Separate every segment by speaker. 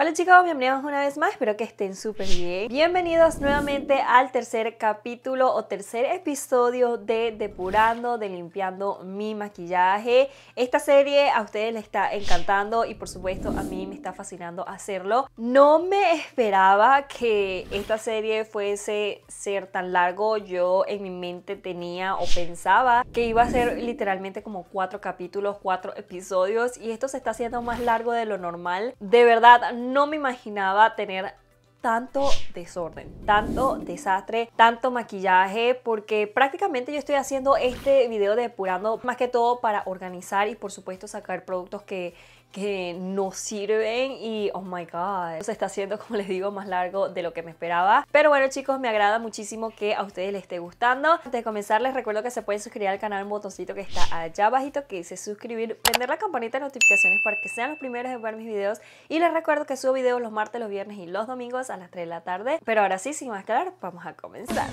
Speaker 1: Hola chicos, bienvenidos una vez más, espero que estén súper bien. Bienvenidos nuevamente al tercer capítulo o tercer episodio de Depurando, de Limpiando mi Maquillaje. Esta serie a ustedes les está encantando y por supuesto a mí me está fascinando hacerlo. No me esperaba que esta serie fuese ser tan largo. Yo en mi mente tenía o pensaba que iba a ser literalmente como cuatro capítulos, cuatro episodios y esto se está haciendo más largo de lo normal. De verdad, no me imaginaba tener tanto desorden, tanto desastre, tanto maquillaje, porque prácticamente yo estoy haciendo este video depurando más que todo para organizar y por supuesto sacar productos que que no sirven y oh my god, se está haciendo como les digo más largo de lo que me esperaba. Pero bueno chicos, me agrada muchísimo que a ustedes les esté gustando. Antes de comenzar les recuerdo que se pueden suscribir al canal, un botoncito que está allá abajito que dice suscribir, prender la campanita de notificaciones para que sean los primeros en ver mis videos y les recuerdo que subo videos los martes, los viernes y los domingos a las 3 de la tarde. Pero ahora sí, sin más claro, vamos a comenzar.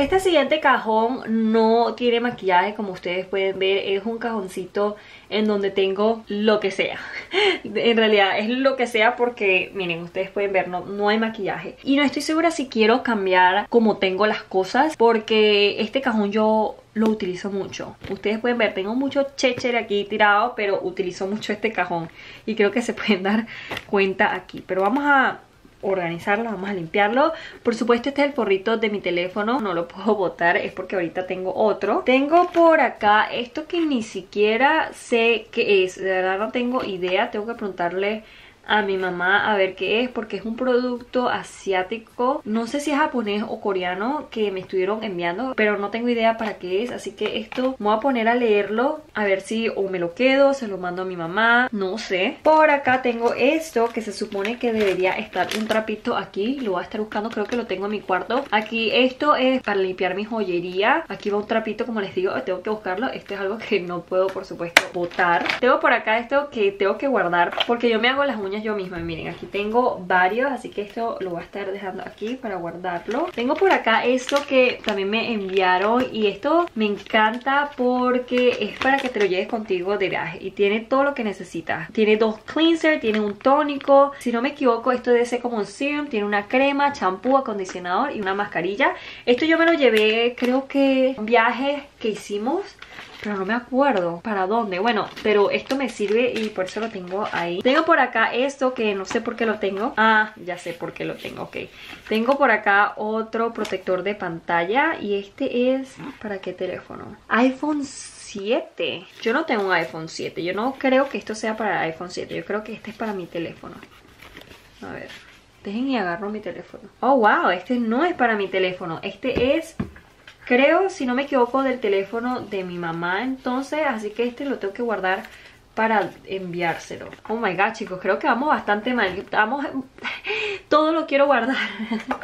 Speaker 1: Este siguiente cajón no tiene maquillaje como ustedes pueden ver, es un cajoncito en donde tengo lo que sea. en realidad es lo que sea porque, miren, ustedes pueden ver, no, no hay maquillaje. Y no estoy segura si quiero cambiar como tengo las cosas porque este cajón yo lo utilizo mucho. Ustedes pueden ver, tengo mucho checher aquí tirado, pero utilizo mucho este cajón. Y creo que se pueden dar cuenta aquí. Pero vamos a organizarlo, vamos a limpiarlo. Por supuesto este es el forrito de mi teléfono, no lo puedo botar, es porque ahorita tengo otro. Tengo por acá esto que ni siquiera sé qué es, de verdad no tengo idea, tengo que preguntarle a mi mamá a ver qué es porque es un producto asiático. No sé si es japonés o coreano que me estuvieron enviando pero no tengo idea para qué es así que esto me voy a poner a leerlo a ver si o me lo quedo se lo mando a mi mamá no sé. Por acá tengo esto que se supone que debería estar un trapito aquí lo voy a estar buscando creo que lo tengo en mi cuarto. Aquí esto es para limpiar mi joyería aquí va un trapito como les digo tengo que buscarlo esto es algo que no puedo por supuesto botar. Tengo por acá esto que tengo que guardar porque yo me hago las uñas yo misma. Miren, aquí tengo varios, así que esto lo voy a estar dejando aquí para guardarlo. Tengo por acá esto que también me enviaron y esto me encanta porque es para que te lo lleves contigo de viaje y tiene todo lo que necesitas. Tiene dos cleanser, tiene un tónico, si no me equivoco esto debe ser como un serum, tiene una crema, champú, acondicionador y una mascarilla. Esto yo me lo llevé creo que un viaje que hicimos pero no me acuerdo para dónde. Bueno, pero esto me sirve y por eso lo tengo ahí. Tengo por acá esto que no sé por qué lo tengo. Ah, ya sé por qué lo tengo, ok. Tengo por acá otro protector de pantalla y este es... ¿Para qué teléfono? iPhone 7. Yo no tengo un iPhone 7. Yo no creo que esto sea para el iPhone 7. Yo creo que este es para mi teléfono. A ver. Dejen y agarro mi teléfono. Oh, wow. Este no es para mi teléfono. Este es creo, si no me equivoco, del teléfono de mi mamá entonces, así que este lo tengo que guardar para enviárselo. Oh my god, chicos, creo que vamos bastante mal. Vamos, todo lo quiero guardar.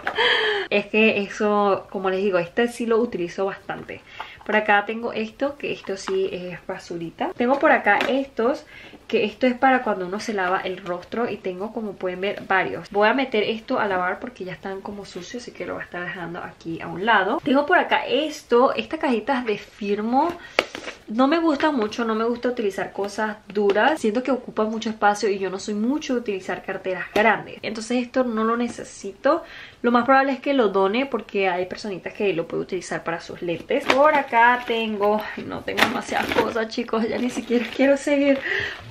Speaker 1: es que eso, como les digo, este sí lo utilizo bastante. Por acá tengo esto, que esto sí es basurita. Tengo por acá estos que esto es para cuando uno se lava el rostro y tengo como pueden ver varios. Voy a meter esto a lavar porque ya están como sucios así que lo voy a estar dejando aquí a un lado. Tengo por acá esto, estas cajitas de Firmo. No me gusta mucho, no me gusta utilizar cosas duras. Siento que ocupa mucho espacio y yo no soy mucho de utilizar carteras grandes. Entonces esto no lo necesito. Lo más probable es que lo done porque hay personitas que lo pueden utilizar para sus lentes. Por acá tengo... No tengo demasiadas cosas chicos, ya ni siquiera quiero seguir.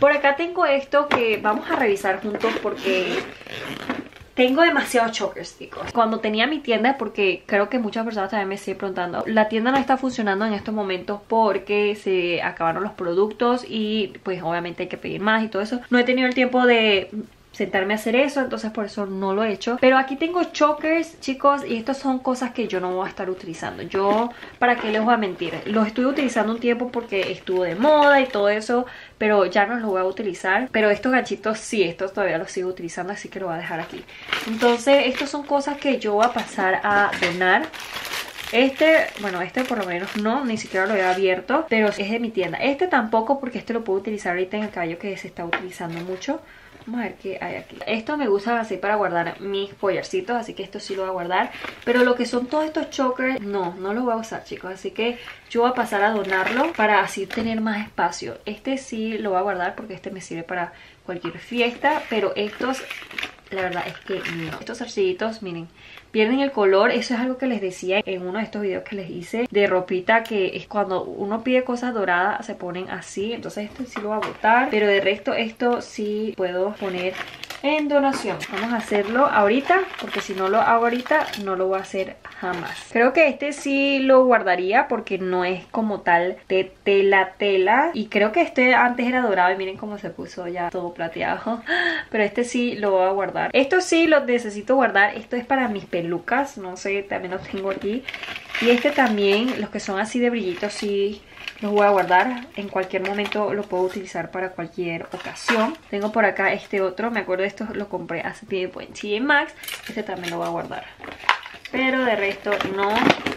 Speaker 1: Por acá tengo esto que vamos a revisar juntos porque tengo demasiados chokers, chicos. Cuando tenía mi tienda, porque creo que muchas personas también me siguen preguntando, la tienda no está funcionando en estos momentos porque se acabaron los productos y pues obviamente hay que pedir más y todo eso. No he tenido el tiempo de sentarme a hacer eso, entonces por eso no lo he hecho. Pero aquí tengo chokers, chicos, y estas son cosas que yo no voy a estar utilizando. Yo, ¿para qué les voy a mentir? Los estuve utilizando un tiempo porque estuvo de moda y todo eso, pero ya no los voy a utilizar. Pero estos ganchitos sí, estos todavía los sigo utilizando, así que lo voy a dejar aquí. Entonces, estas son cosas que yo voy a pasar a donar Este, bueno, este por lo menos no, ni siquiera lo he abierto, pero es de mi tienda. Este tampoco porque este lo puedo utilizar ahorita en el cabello que se está utilizando mucho. Vamos a ver qué hay aquí. Esto me gusta así para guardar mis pollarcitos, así que esto sí lo voy a guardar. Pero lo que son todos estos chokers, no, no lo voy a usar, chicos. Así que yo voy a pasar a donarlo para así tener más espacio. Este sí lo voy a guardar porque este me sirve para cualquier fiesta, pero estos la verdad es que no. Estos arcillitos, miren, pierden el color. Eso es algo que les decía en uno de estos videos que les hice de ropita, que es cuando uno pide cosas doradas se ponen así. Entonces esto sí lo voy a botar, pero de resto esto sí puedo poner en donación. Vamos a hacerlo ahorita, porque si no lo hago ahorita, no lo voy a hacer jamás. Creo que este sí lo guardaría porque no es como tal de tela tela. Y creo que este antes era dorado y miren cómo se puso ya todo plateado. Pero este sí lo voy a guardar. Esto sí lo necesito guardar. Esto es para mis pelucas, no sé, también lo tengo aquí. Y este también, los que son así de brillitos, sí los voy a guardar. En cualquier momento lo puedo utilizar para cualquier ocasión. Tengo por acá este otro. Me acuerdo de esto lo compré hace tiempo en TJ Maxx. Este también lo voy a guardar pero de resto no.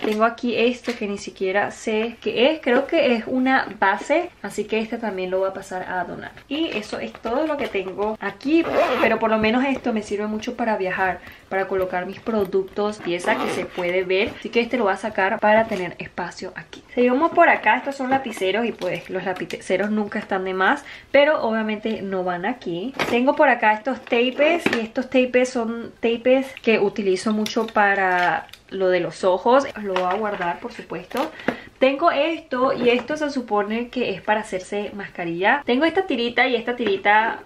Speaker 1: Tengo aquí esto que ni siquiera sé qué es. Creo que es una base, así que este también lo voy a pasar a donar. Y eso es todo lo que tengo aquí, pero por lo menos esto me sirve mucho para viajar, para colocar mis productos, pieza que se puede ver. Así que este lo voy a sacar para tener espacio aquí. Seguimos por acá, estos son lapiceros y pues los lapiceros nunca están de más, pero obviamente no van aquí. Tengo por acá estos tapes y estos tapes son tapes que utilizo mucho para lo de los ojos. Lo voy a guardar, por supuesto. Tengo esto y esto se supone que es para hacerse mascarilla. Tengo esta tirita y esta tirita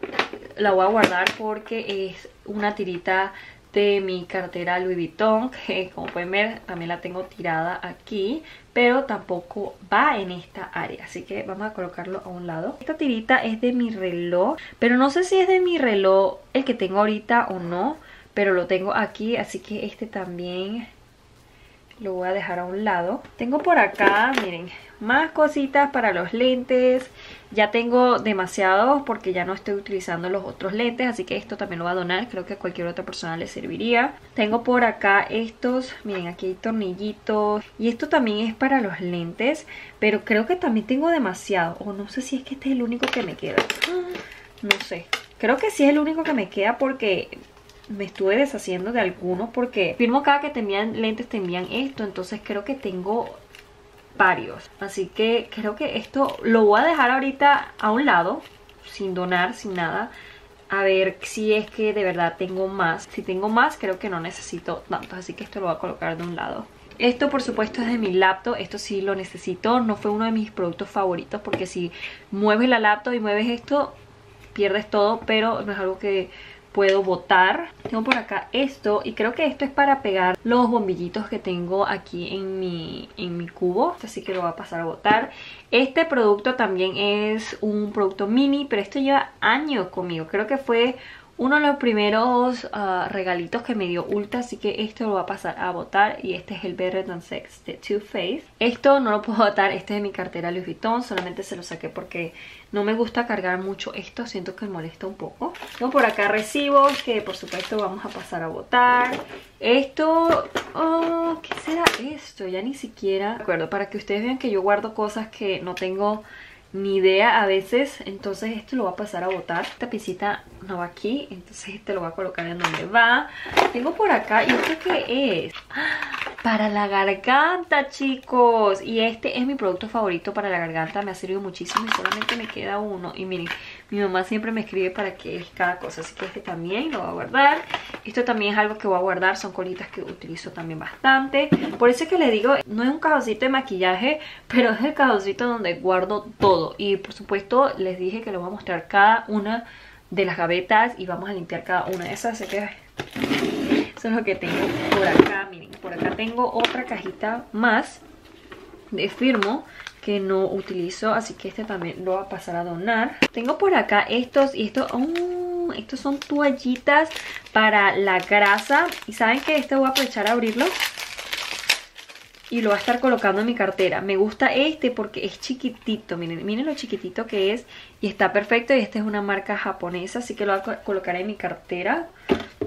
Speaker 1: la voy a guardar porque es una tirita de mi cartera Louis Vuitton que como pueden ver también la tengo tirada aquí pero tampoco va en esta área. Así que vamos a colocarlo a un lado. Esta tirita es de mi reloj pero no sé si es de mi reloj el que tengo ahorita o no pero lo tengo aquí, así que este también lo voy a dejar a un lado. Tengo por acá, miren, más cositas para los lentes. Ya tengo demasiados porque ya no estoy utilizando los otros lentes, así que esto también lo voy a donar. Creo que a cualquier otra persona le serviría. Tengo por acá estos, miren, aquí hay tornillitos. Y esto también es para los lentes, pero creo que también tengo demasiado. O no sé si es que este es el único que me queda. No sé. Creo que sí es el único que me queda porque me estuve deshaciendo de algunos porque firmo cada que te envían lentes te envían esto, entonces creo que tengo varios. Así que creo que esto lo voy a dejar ahorita a un lado, sin donar, sin nada. A ver si es que de verdad tengo más. Si tengo más, creo que no necesito tantos, así que esto lo voy a colocar de un lado. Esto por supuesto es de mi laptop, esto sí lo necesito, no fue uno de mis productos favoritos porque si mueves la laptop y mueves esto, pierdes todo, pero no es algo que puedo botar. Tengo por acá esto y creo que esto es para pegar los bombillitos que tengo aquí en mi, en mi cubo. Así que lo voy a pasar a botar. Este producto también es un producto mini, pero esto lleva años conmigo. Creo que fue uno de los primeros ah, regalitos que me dio Ulta, así que esto lo voy a pasar a botar y este es el Better Than Sex de Too Faced. Esto no lo puedo botar, este es de mi cartera Louis Vuitton, solamente se lo saqué porque no me gusta cargar mucho esto, siento que me molesta un poco. Tengo por acá recibos que por supuesto vamos a pasar a botar. Esto, oh, ¿qué será esto? Ya ni siquiera... Acuerdo, para que ustedes vean que yo guardo cosas que no tengo ni idea a veces entonces esto lo voy a pasar a botar. Esta piecita no va aquí entonces este lo voy a colocar en donde va. Tengo por acá y esto qué es para la garganta chicos. Y este es mi producto favorito para la garganta me ha servido muchísimo y solamente me queda uno. Y miren mi mamá siempre me escribe para qué es cada cosa, así que este también lo voy a guardar. Esto también es algo que voy a guardar, son colitas que utilizo también bastante. Por eso es que le digo, no es un cajoncito de maquillaje, pero es el cajoncito donde guardo todo. Y por supuesto les dije que lo voy a mostrar cada una de las gavetas y vamos a limpiar cada una de esas. Así que eso es lo que tengo por acá. Miren, por acá tengo otra cajita más de Firmo que no utilizo, así que este también lo voy a pasar a donar. Tengo por acá estos y estos, oh, estos son toallitas para la grasa y saben que este voy a aprovechar a abrirlo y lo voy a estar colocando en mi cartera. Me gusta este porque es chiquitito, miren, miren lo chiquitito que es y está perfecto y esta es una marca japonesa, así que lo voy a colocar en mi cartera.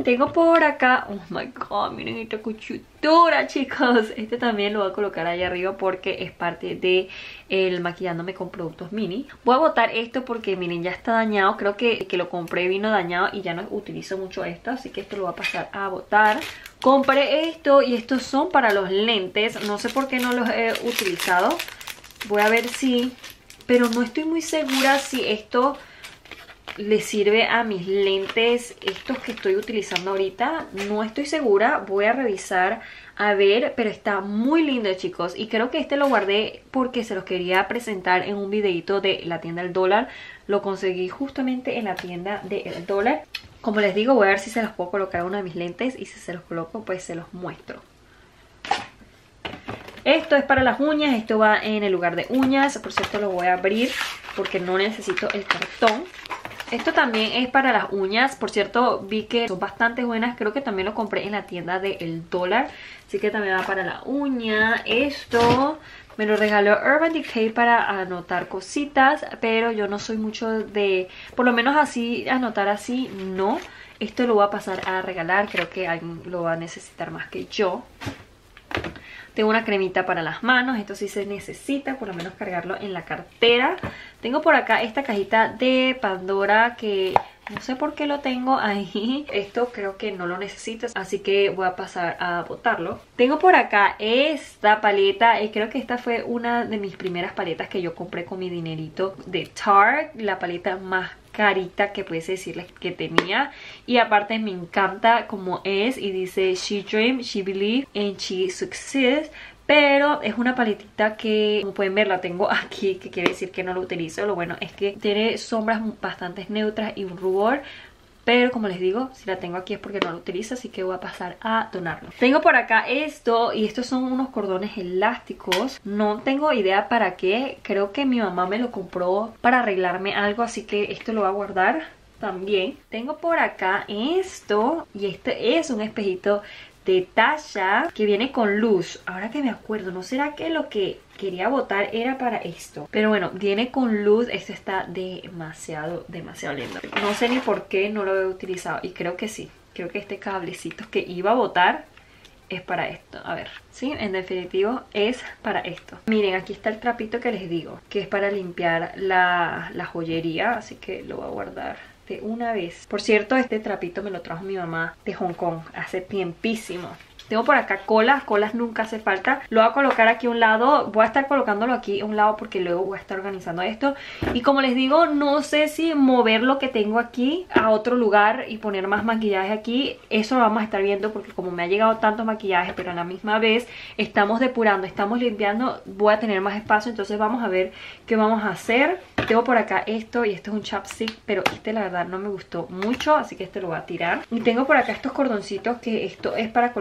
Speaker 1: Tengo por acá, oh my god, miren esta cuchutura chicos. Este también lo voy a colocar ahí arriba porque es parte de el maquillándome con productos mini. Voy a botar esto porque miren ya está dañado. Creo que, que lo compré vino dañado y ya no utilizo mucho esto. Así que esto lo voy a pasar a botar. Compré esto y estos son para los lentes. No sé por qué no los he utilizado. Voy a ver si... Pero no estoy muy segura si esto le sirve a mis lentes estos que estoy utilizando ahorita. No estoy segura, voy a revisar a ver, pero está muy lindo chicos. Y creo que este lo guardé porque se los quería presentar en un videito de la tienda del dólar. Lo conseguí justamente en la tienda del dólar. Como les digo, voy a ver si se los puedo colocar a uno de mis lentes y si se los coloco pues se los muestro. Esto es para las uñas, esto va en el lugar de uñas, por cierto lo voy a abrir porque no necesito el cartón. Esto también es para las uñas, por cierto vi que son bastante buenas, creo que también lo compré en la tienda del dólar, así que también va para la uña. Esto me lo regaló Urban Decay para anotar cositas, pero yo no soy mucho de, por lo menos así, anotar así, no. Esto lo voy a pasar a regalar, creo que alguien lo va a necesitar más que yo. Tengo una cremita para las manos, esto sí se necesita, por lo menos cargarlo en la cartera. Tengo por acá esta cajita de Pandora que no sé por qué lo tengo ahí. Esto creo que no lo necesito, así que voy a pasar a botarlo. Tengo por acá esta paleta y creo que esta fue una de mis primeras paletas que yo compré con mi dinerito de Tarte. La paleta más carita que puedes decirles que tenía. Y aparte me encanta como es y dice she dream, she believe and she succeeds pero es una paletita que como pueden ver la tengo aquí que quiere decir que no lo utilizo. Lo bueno es que tiene sombras bastante neutras y un rubor pero como les digo, si la tengo aquí es porque no la utilizo, así que voy a pasar a donarlo. Tengo por acá esto, y estos son unos cordones elásticos. No tengo idea para qué, creo que mi mamá me lo compró para arreglarme algo, así que esto lo voy a guardar también. Tengo por acá esto, y este es un espejito de Tasha que viene con luz. Ahora que me acuerdo, ¿no será que lo que quería botar era para esto? Pero bueno, viene con luz. Esto está demasiado, demasiado lindo. No sé ni por qué no lo he utilizado y creo que sí. Creo que este cablecito que iba a botar es para esto. A ver, sí, en definitivo es para esto. Miren, aquí está el trapito que les digo, que es para limpiar la, la joyería, así que lo voy a guardar una vez. Por cierto, este trapito me lo trajo mi mamá de Hong Kong hace tiempísimo. Tengo por acá colas, colas nunca hace falta. Lo voy a colocar aquí a un lado. Voy a estar colocándolo aquí a un lado porque luego voy a estar organizando esto. Y como les digo, no sé si mover lo que tengo aquí a otro lugar y poner más maquillaje aquí. Eso lo vamos a estar viendo porque como me ha llegado tanto maquillaje, pero a la misma vez estamos depurando, estamos limpiando, voy a tener más espacio. Entonces vamos a ver qué vamos a hacer. Tengo por acá esto y esto es un chapstick, pero este la verdad no me gustó mucho, así que este lo voy a tirar. Y tengo por acá estos cordoncitos que esto es para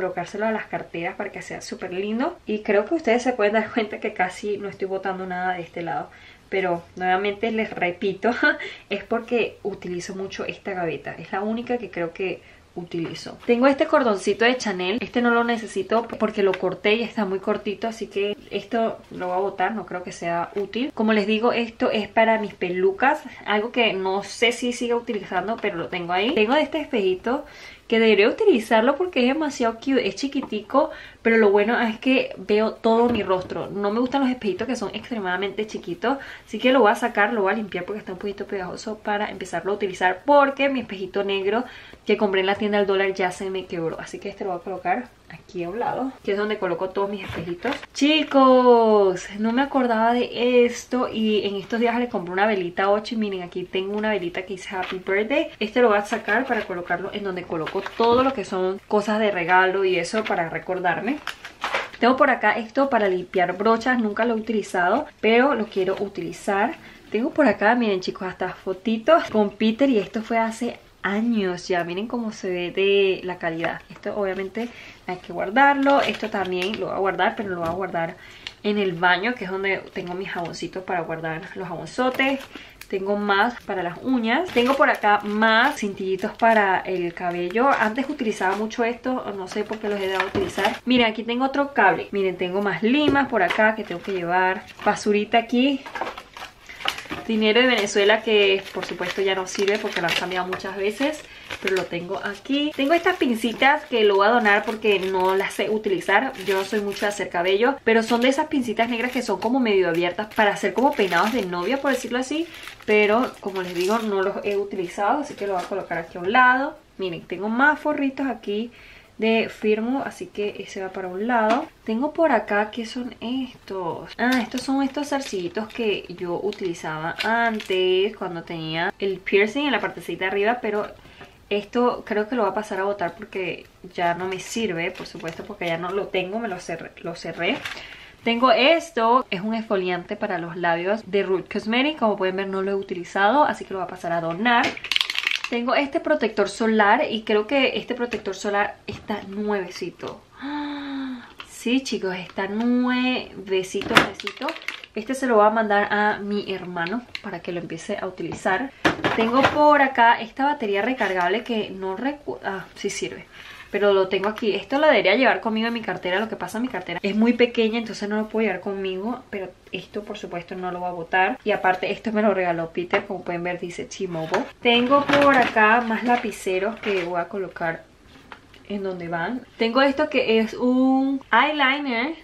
Speaker 1: a las carteras para que sea súper lindo. Y creo que ustedes se pueden dar cuenta que casi no estoy botando nada de este lado. Pero nuevamente les repito, es porque utilizo mucho esta gaveta. Es la única que creo que utilizo. Tengo este cordoncito de Chanel, este no lo necesito porque lo corté y está muy cortito, así que esto lo voy a botar, no creo que sea útil. Como les digo, esto es para mis pelucas, algo que no sé si siga utilizando, pero lo tengo ahí. Tengo este espejito que debería utilizarlo porque es demasiado cute, es chiquitico, pero lo bueno es que veo todo mi rostro. No me gustan los espejitos que son extremadamente chiquitos, así que lo voy a sacar, lo voy a limpiar porque está un poquito pegajoso para empezarlo a utilizar porque mi espejito negro que compré en la tienda del dólar ya se me quebró, así que este lo voy a colocar aquí a un lado, que es donde coloco todos mis espejitos. Chicos, no me acordaba de esto y en estos días le compré una velita 8 y miren, aquí tengo una velita que dice Happy Birthday. Este lo voy a sacar para colocarlo en donde coloco todo lo que son cosas de regalo y eso para recordarme. Tengo por acá esto para limpiar brochas, nunca lo he utilizado, pero lo quiero utilizar. Tengo por acá, miren chicos, hasta fotitos con Peter y esto fue hace años ya. Miren cómo se ve de la calidad. Esto obviamente hay que guardarlo. Esto también lo voy a guardar, pero lo voy a guardar en el baño, que es donde tengo mis jaboncitos para guardar los jabonzotes. Tengo más para las uñas. Tengo por acá más cintillitos para el cabello. Antes utilizaba mucho esto, no sé por qué los he dejado de utilizar. Miren, aquí tengo otro cable. Miren, tengo más limas por acá que tengo que llevar. Basurita aquí dinero de Venezuela que por supuesto ya no sirve porque lo han cambiado muchas veces, pero lo tengo aquí. Tengo estas pincitas que lo voy a donar porque no las sé utilizar, yo no soy mucho de hacer cabello, pero son de esas pincitas negras que son como medio abiertas para hacer como peinados de novia, por decirlo así, pero como les digo no los he utilizado, así que lo voy a colocar aquí a un lado. Miren, tengo más forritos aquí de firmo, así que ese va para un lado. Tengo por acá, ¿qué son estos? Ah, estos son estos zarcillitos que yo utilizaba antes cuando tenía el piercing en la partecita de arriba, pero esto creo que lo va a pasar a botar porque ya no me sirve, por supuesto, porque ya no lo tengo, me lo cerré. Lo cerré. Tengo esto, es un esfoliante para los labios de Root Cosmetics, como pueden ver no lo he utilizado, así que lo voy a pasar a donar. Tengo este protector solar y creo que este protector solar está nuevecito. Sí, chicos, está nuevecito, nuevecito. Este se lo voy a mandar a mi hermano para que lo empiece a utilizar. Tengo por acá esta batería recargable que no recuerdo... Ah, sí sirve pero lo tengo aquí. Esto lo debería llevar conmigo en mi cartera. Lo que pasa mi cartera es muy pequeña, entonces no lo puedo llevar conmigo, pero esto por supuesto no lo voy a botar. Y aparte esto me lo regaló Peter, como pueden ver dice T-Mobile. Tengo por acá más lapiceros que voy a colocar en donde van. Tengo esto que es un eyeliner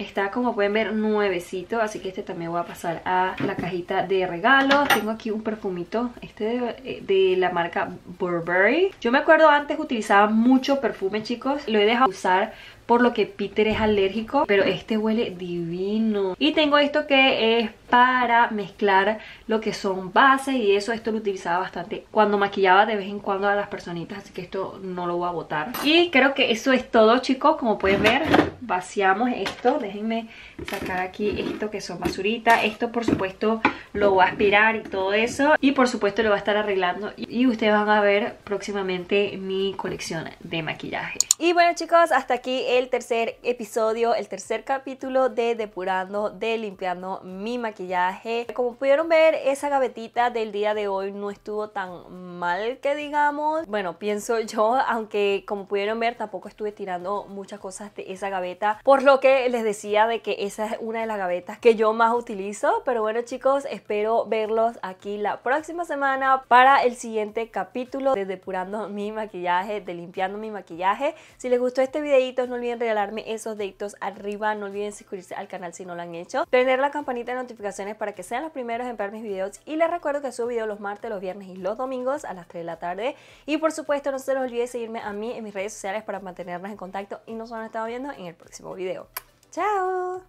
Speaker 1: Está como pueden ver nuevecito, así que este también voy a pasar a la cajita de regalos. Tengo aquí un perfumito, este de, de, la marca Burberry. Yo me acuerdo antes utilizaba mucho perfume chicos, lo he dejado de usar por lo que Peter es alérgico, pero este huele divino. Y tengo esto que es para mezclar lo que son bases y eso, esto lo utilizaba bastante cuando maquillaba de vez en cuando a las personitas, así que esto no lo voy a botar. Y creo que eso es todo chicos, como pueden ver, vaciamos esto, déjenme sacar aquí esto que son basuritas, esto por supuesto lo voy a aspirar y todo eso y por supuesto lo voy a estar arreglando y ustedes van a ver próximamente mi colección de maquillaje.
Speaker 2: Y bueno chicos, hasta aquí el tercer episodio, el tercer capítulo de Depurando, de Limpiando mi maquillaje. Como pudieron ver, esa gavetita del día de hoy no estuvo tan mal que digamos. Bueno, pienso yo, aunque como pudieron ver, tampoco estuve tirando muchas cosas de esa gaveta. Por lo que les decía de que esa es una de las gavetas que yo más utilizo. Pero bueno chicos, espero verlos aquí la próxima semana para el siguiente capítulo de Depurando mi maquillaje, de Limpiando mi maquillaje. Si les gustó este videito, no olviden regalarme esos deditos arriba. No olviden suscribirse al canal si no lo han hecho. Tener la campanita de notificaciones para que sean los primeros en ver mis videos. Y les recuerdo que subo videos los martes, los viernes y los domingos a las 3 de la tarde. Y por supuesto no se les olvide seguirme a mí en mis redes sociales para mantenernos en contacto. Y nos van a viendo en el próximo video. ¡Chao!